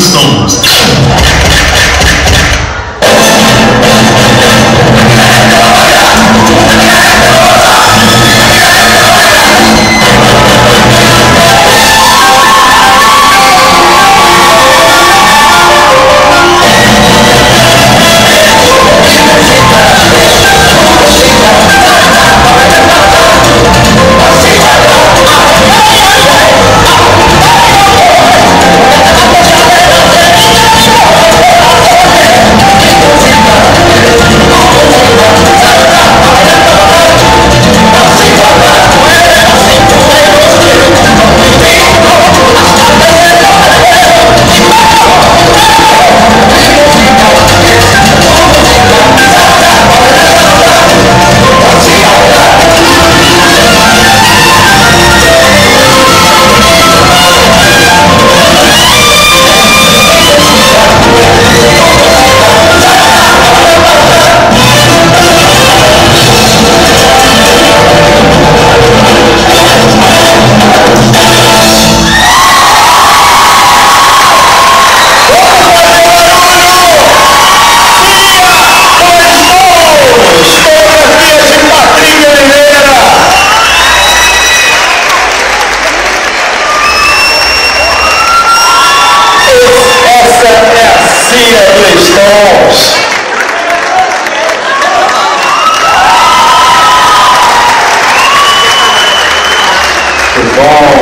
somos. all